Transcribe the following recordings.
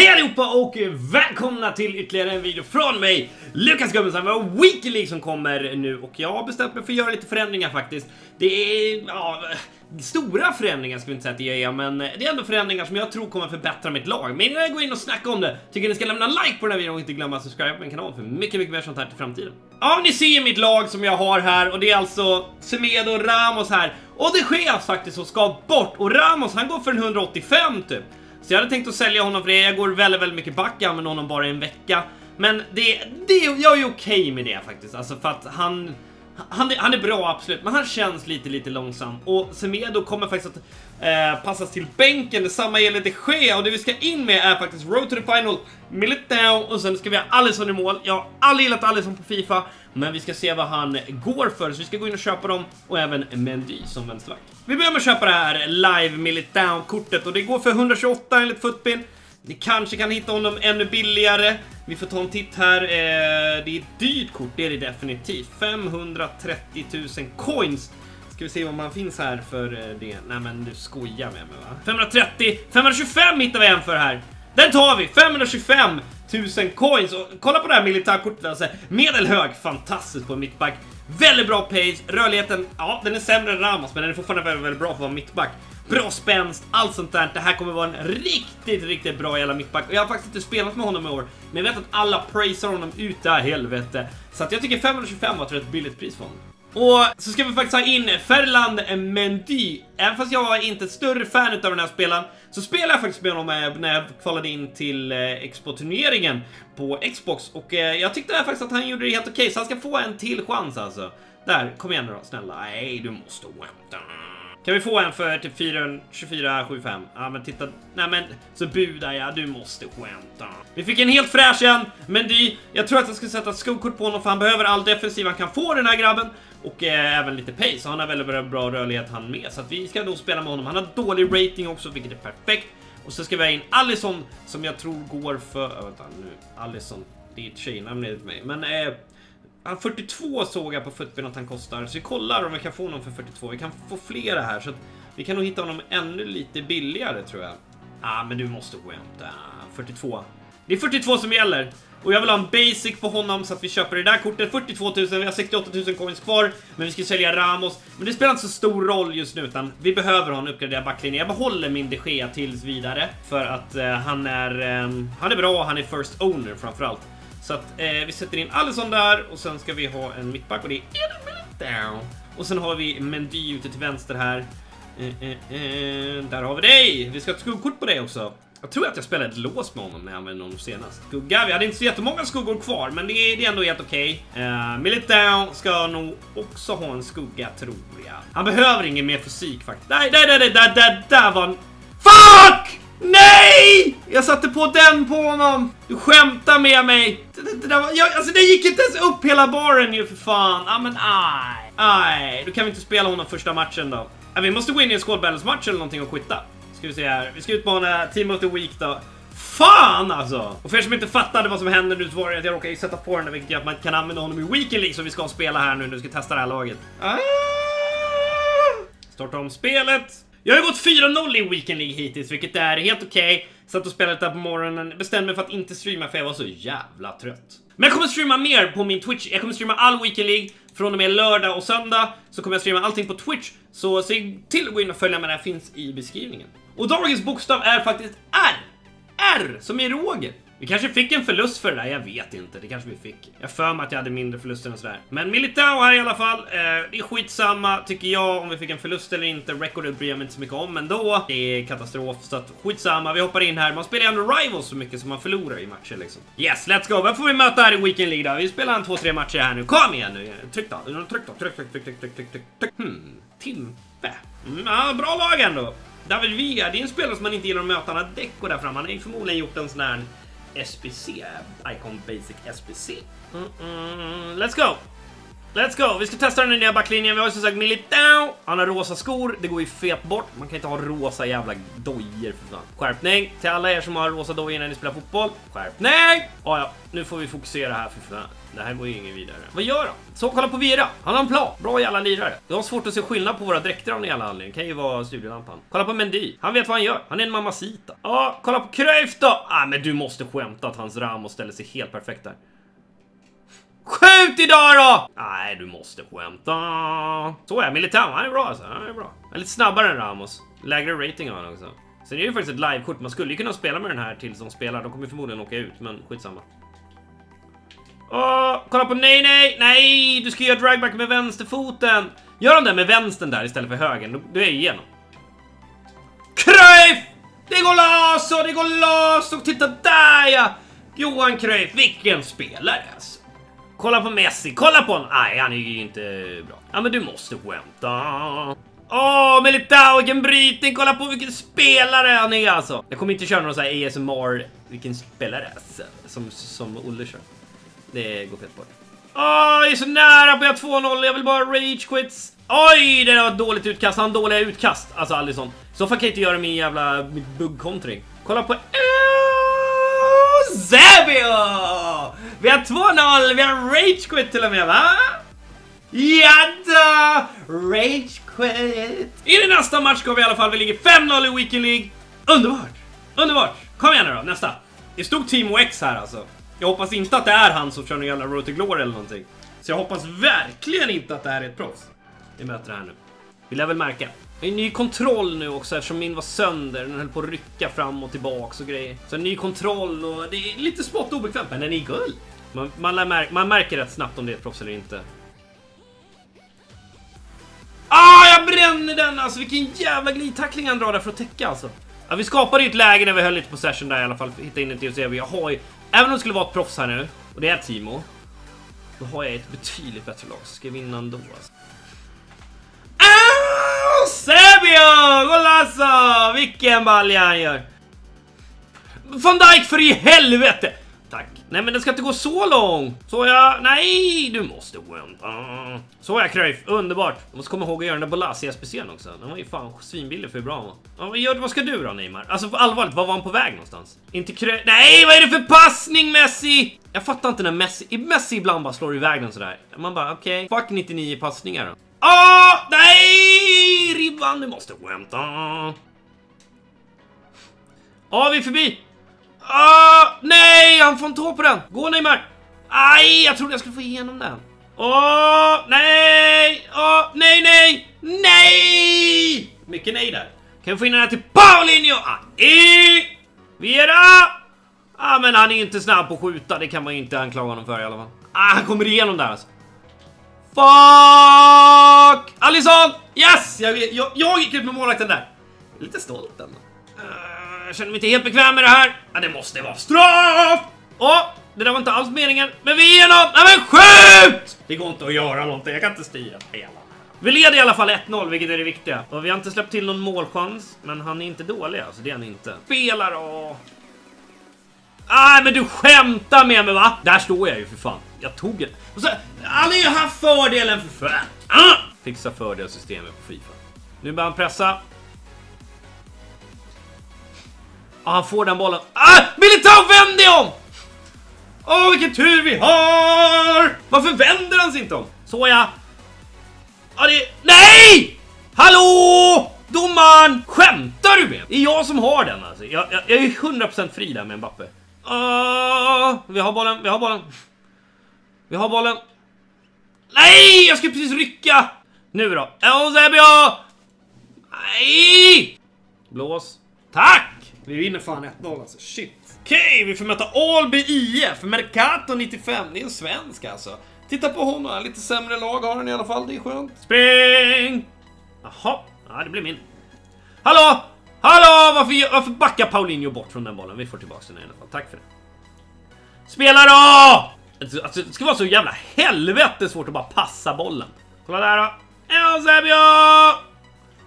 Hej allihopa och välkomna till ytterligare en video från mig, Lukas Gubbensson. Vi har Weekly League som kommer nu och jag har bestämt mig för att göra lite förändringar faktiskt. Det är, ja, stora förändringar ska vi inte säga att det är, men det är ändå förändringar som jag tror kommer förbättra mitt lag. Men innan jag går in och snackar om det, tycker jag ni ska lämna en like på den här videon och inte glömma att subscribe på min kanal för mycket, mycket mer sånt här till framtiden. Ja, ni ser mitt lag som jag har här och det är alltså Semedo Ramos här. Och det sker faktiskt och ska bort och Ramos han går för en 185 typ. Så jag hade tänkt att sälja honom för det. Jag går väldigt, väldigt mycket back. Jag använder honom bara i en vecka. Men det, det, jag är okej okay med det faktiskt. Alltså för att han... Han är, han är bra absolut, men han känns lite, lite långsam. Och Semedo kommer faktiskt att eh, passas till bänken. Detsamma gäller de Gea och det vi ska in med är faktiskt Road to the Final, Militao och sen ska vi ha Alisson i mål. Jag har aldrig gillat Alisson på Fifa, men vi ska se vad han går för. Så vi ska gå in och köpa dem och även Mendy som vänsterback. Vi börjar med att köpa det här Live Militao-kortet och det går för 128 enligt Footpin. Ni kanske kan hitta honom ännu billigare. Vi får ta en titt här. Eh, det är ett dyrt kort, det är det definitivt. 530 000 coins. Ska vi se vad man finns här för eh, det. Nej men du skojar med mig va? 530, 525 hittar vi en för här. Den tar vi! 525 000 coins. Och kolla på det här militärkortet alltså. Medelhög, fantastiskt på en mittback. Väldigt bra pace, rörligheten, ja den är sämre än Ramos men den är fortfarande väldigt, väldigt bra för att vara mittback. Bra spänst, allt sånt där. Det här kommer vara en riktigt, riktigt bra jävla mittback. Och jag har faktiskt inte spelat med honom i år. Men jag vet att alla praisar honom utav helvete. Så att jag tycker 525 var ett rätt billigt pris för honom. Och så ska vi faktiskt ha in Ferland Mendy. Även fast jag är inte ett större fan utav den här spelaren så spelade jag faktiskt med honom eh, när jag kvalade in till eh, Expo-turneringen på Xbox. Och eh, jag tyckte faktiskt att han gjorde det helt okej, okay, så han ska få en till chans alltså. Där, kom igen nu då, snälla. Nej, du måste vänta. Kan vi få en för typ 24,75? Ja men titta, nej men så budar jag, du måste skämta. Vi fick en helt fräsch en, men det, jag tror att jag ska sätta skokort på honom för han behöver all defensiv han kan få den här grabben. Och eh, även lite pace, han har väldigt, väldigt bra rörlighet han med. Så att vi ska då spela med honom. Han har dålig rating också, vilket är perfekt. Och så ska vi ha in Allison som jag tror går för... Oh, vänta nu, Allison. Det är ett tjejnamn enligt mig. Men eh, 42 såg jag på Footbin att han kostar, så vi kollar om vi kan få honom för 42. Vi kan få flera här, så att vi kan nog hitta honom ännu lite billigare tror jag. Ah, men du måste skämta. 42. Det är 42 som gäller. Och jag vill ha en basic på honom så att vi köper det där kortet. 42 000, vi har 68 000 coins kvar. Men vi ska sälja Ramos. Men det spelar inte så stor roll just nu utan vi behöver ha en uppgraderad backlinje. Jag behåller min de Gea tills vidare. För att eh, han är... eh, han är bra, han är first owner framförallt. Så att eh, vi sätter in Alisson där och sen ska vi ha en mittback och det är down. Och sen har vi Mendy ute till vänster här. Eh, eh, eh, där har vi dig! Vi ska ha ett skuggkort på dig också. Jag tror att jag spelade ett lås med honom när jag använde honom senast. Skugga, vi hade inte så jättemånga skuggor kvar, men det är, det är ändå helt okej. Okay. Uh, Militao ska nog också ha en skugga, tror jag. Han behöver ingen mer fysik faktiskt. Nej, nej, nej, nej, där, där, där var en... FUCK! Nej! Jag satte på den på honom! Du skämtar med mig! Det, det, det där var, jag, alltså det gick inte ens upp hela baren ju för fan! Ja men aj! Aj, då kan vi inte spela honom första matchen då. Ja, vi måste gå in i en Squad match eller någonting och skitta. Ska vi se här. Vi ska utmana Team of the Week då. Fan alltså! Och för er som inte fattade vad som händer nu så var det att jag råkade sätta på den där vilket gör att man kan använda honom i Weekend League som vi ska spela här nu när vi ska testa det här laget. Ah! Starta om spelet. Jag har ju gått 4-0 i Weekend League hittills, vilket är helt okej. Okay. Satt och spelade där på morgonen, bestämde mig för att inte streama för jag var så jävla trött. Men jag kommer streama mer på min Twitch. Jag kommer streama all Weekend League från och med lördag och söndag. Så kommer jag streama allting på Twitch. Så se till att gå in och följa med, det finns i beskrivningen. Och dagens bokstav är faktiskt R! R, som i Roger. Vi kanske fick en förlust för det där, jag vet inte. Det kanske vi fick. Jag för mig att jag hade mindre förluster än sådär. Men Militao här i alla fall. Eh, det är skitsamma, tycker jag, om vi fick en förlust eller inte. Recordet bryr jag mig inte så mycket om ändå. Det är katastrof, så att skitsamma. Vi hoppar in här. Man spelar ju ändå Rivals så mycket som man förlorar i matcher liksom. Yes, let's go! Vem får vi möta här i Weekend League då? Vi spelar en två, tre matcher här nu. Kom igen nu! Tryck då! Tryck då! Tryck, tryck, tryck, tryck, tryck, tryck, tryck. Hmm, Timpe. Mm, ja, bra lag ändå. David Villa, det är en spelare som man inte gillar att möta. Han har Deco där fram. Han har ju förmodligen gjort en sån här SBC, Icon Basic SBC. Mm, mm, let's go! Let's go! Vi ska testa den nya backlinjen. Vi har ju som sagt Militao. Han har rosa skor. Det går ju fet bort. Man kan inte ha rosa jävla dojor för fan. Skärpning till alla er som har rosa dojor när ni spelar fotboll. Skärpning! Oh, ja, nu får vi fokusera här för fan. Det här går ju ingen vidare. Vad gör han? Så, kolla på Vira. Han har en plan. Bra jävla lirare. Det har svårt att se skillnad på våra dräkter av någon jävla anledning. kan ju vara studielampan. Kolla på Mendy. Han vet vad han gör. Han är en mamacita. Ja, kolla på Cruyff då! Ah, men du måste skämta att hans Ramos ställer sig helt perfekt där. Skjut idag då! Nej, du måste skämta. Så är Militao. Han är bra alltså. Han är bra. Han är lite snabbare än Ramos. Lägre rating har han också. Sen är det ju faktiskt ett livekort. Man skulle ju kunna spela med den här tills de spelar. De kommer förmodligen åka ut, men skitsamma. Åh, kolla på nej, nej, nej! Du ska göra dragback med vänsterfoten. Gör de det med vänstern där istället för högern, då är jag igenom. Cruyff! Det går loss och det går loss och titta där ja! Johan Cruyff, vilken spelare alltså. Kolla på Messi, kolla på honom! Nej, han är ju inte bra. Ja, men du måste skämta. Åh, oh, Militao, vilken brytning! Kolla på vilken spelare han är alltså! Jag kommer inte köra någon sån här ASMR, vilken spelare alltså, som, som Olle kör. Det går fett det. Åh, oh, jag är så nära på 2-0, jag vill bara rage quits. Oj, det var ett dåligt utkast, han har dåliga utkast. Alltså Allison. Så fan kan jag inte göra min jävla buggkontring. Kolla på... Zabio! Vi har 2-0, vi har rage quit till och med va? Jadå! Rage quit! I nästa match går vi i alla fall, vi ligger 5-0 i Weekend League. Underbart! Underbart! Kom igen nu då, nästa. Det stod Team X här alltså. Jag hoppas inte att det är han som kör någon jävla Road to Glory eller någonting. Så jag hoppas verkligen inte att det här är ett proffs. Vi möter det här nu. Vi lär väl märka. En ny kontroll nu också eftersom min var sönder. Den höll på att rycka fram och tillbaks och grejer. Så en ny kontroll och det är lite smått obekvämt, men den är guld. Man, man, mär man märker rätt snabbt om det är ett proffs eller inte. Ah, jag bränner den! Alltså vilken jävla glidtackling han drar där för att täcka alltså. Ja, vi skapade ju ett läge när vi höll lite på session där i alla fall. Hitta in ett TOC. Jag har ju... Även om det skulle vara ett proffs här nu, och det är Timo. Då har jag ett betydligt bättre lag, så ska jag vinna ändå alltså. Fabio! Golazo! Vilken balja han gör! Van Dijk för i helvete! Tack. Nej men det ska inte gå så långt. Så jag... Nej, du måste vänta. Ah. Så jag Cruyff, underbart. Jag måste komma ihåg att göra den där Bolasia-specialen också. Den var ju fan svinbillig för hur bra han var. Ja, vad ska du då Neymar? Alltså allvarligt, var var han på väg någonstans? Inte Cruyff... Nej, vad är det för passning Messi? Jag fattar inte när Messi... Messi ibland bara slår iväg den sådär. Man bara okej, okay. fuck 99 passningar då. Åh, nej! Ribban, du måste skämta. Ah, vi är förbi. Åh, nej! Han får en tå på den. Gå Neymar. Aj, jag trodde jag skulle få igenom den. Åh, nej! Åh, nej, nej! Nej! Mycket nej där. Kan vi få in den här till Paulinho? Aj! Vera! Ah, men han är inte snabb på att skjuta. Det kan man ju inte anklaga honom för i alla fall. Ah, han kommer igenom där alltså. Fuck! Alisson! Yes! Jag, jag, jag gick ut med målvakten där. Jag är lite stolt ändå. Uh, jag känner mig inte helt bekväm med det här. Ja, det måste vara straff! Åh, det där var inte alls meningen. Men vi är igenom! Nej men skjut! Det går inte att göra någonting. Jag kan inte styra hela. Vi leder i alla fall 1-0, vilket är det viktiga. Och vi har inte släppt till någon målchans, men han är inte dålig alltså. Det är han inte. Spela då! Ah, men du skämtar med mig va? Där står jag ju för fan. Jag tog den. Och så, han har ju haft fördelen för fan. Ah! Fixa fördelssystemet på Fifa. Nu börjar han pressa. Ah, han får den bollen. Ah! Militao vänder om! Åh, oh, vilken tur vi har! Varför vänder han sig inte om? Så ja. Ah, det... Nej! Hallå! Domaren! Skämtar du med? Det är jag som har den alltså. Jag, jag, jag är 100% fri där med Mbappe. Uh, vi har bollen, vi har bollen. Vi har bollen. Nej, jag ska precis rycka! Nu då. Eusebio! Nej! Blås. Tack! Vi vinner fan 1-0 alltså. Shit. Okej, okay, vi får möta Alby IF. Mercato 95. Det är en svensk alltså. Titta på honom. Lite sämre lag har han i alla fall. Det är skönt. Spring! Jaha. Ja, det blir min. Hallå! Hallå! Varför, varför backar Paulinho bort från den bollen? Vi får tillbaka den i alla fall. Tack för det. Spela då! Alltså, alltså, det ska vara så jävla helvete svårt att bara passa bollen. Kolla där då. Eusebio!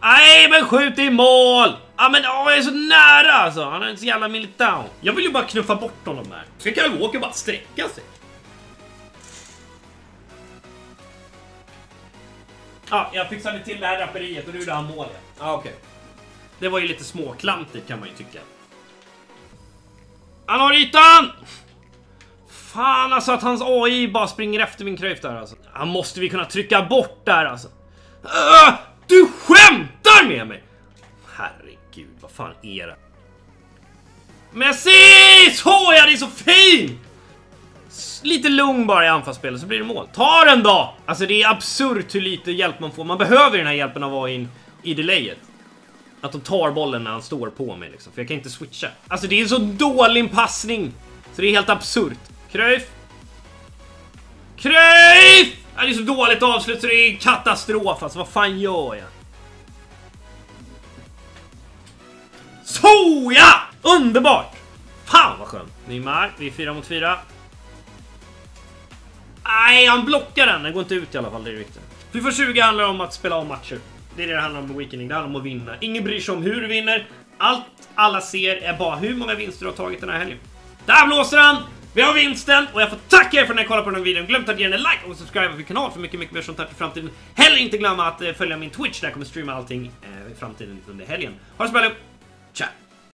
Nej, men skjut i mål! Ja, men åh, jag är så nära alltså. Han är en så jävla militär. Jag vill ju bara knuffa bort honom där. Ska Kyle Walker bara sträcka sig? Ja, jag fixade till det här rapperiet och nu gjorde han målet. Ah, okej. Det var ju lite småklantigt kan man ju tycka. Han har ytan! Fan alltså att hans AI bara springer efter min Cruyff där alltså. Han måste vi kunna trycka bort där alltså. Öh, du skämtar med mig! Herregud, vad fan är det? Messi! Så ja, det är så fint! Lite lugn bara i anfallsspelet så blir det mål. Ta den då! Alltså det är absurt hur lite hjälp man får. Man behöver den här hjälpen av AI i delayet. Att de tar bollen när han står på mig liksom, för jag kan inte switcha. Alltså det är en så dålig passning! Så det är helt absurt. Cruyff! Cruyff! Det är så dåligt avslut så det är katastrof alltså, vad fan gör jag? Så ja! Underbart! Fan vad skönt! Neymar, vi är fyra mot fyra. Nej, han blockar den. Den går inte ut i alla fall, det är det viktiga. FIFA 20 handlar om att spela om matcher. Det är det det handlar om med Weekending. Det handlar om att vinna. Ingen bryr sig om hur du vinner. Allt alla ser är bara hur många vinster du har tagit den här helgen. Där blåser han! Vi har vinsten och jag får tacka er för att ni kollat på den här videon. Glöm inte att ge den en like och subscribe för kanal för mycket, mycket mer sånt här i framtiden. Heller inte glömma att eh, följa min Twitch där jag kommer streama allting eh, i framtiden under helgen. Ha det så bra.